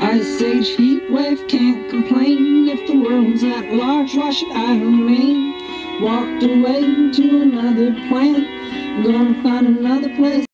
Ice age heat wave can't complain If the world's at large, why should I remain? Walked away to another planet Gonna find another place